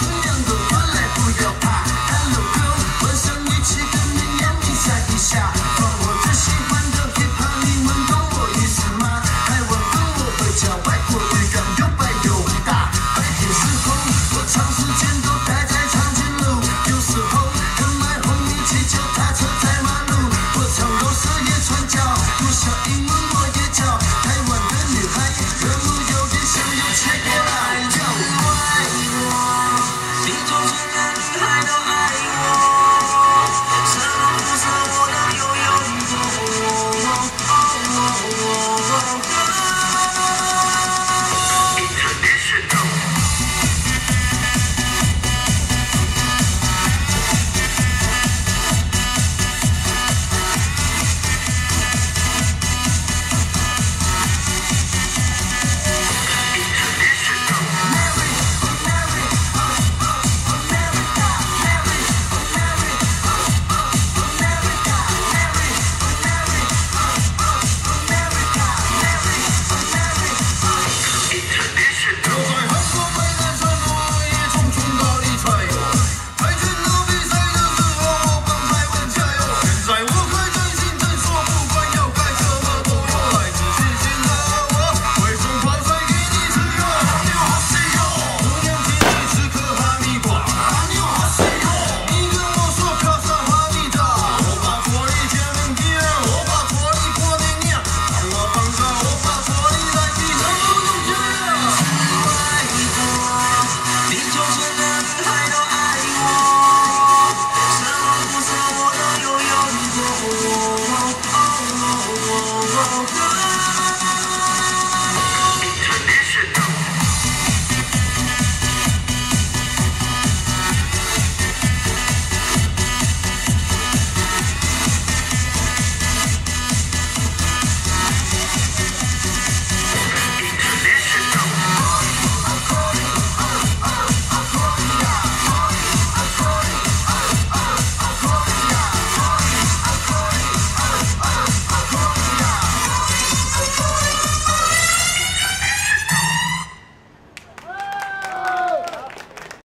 Yeah.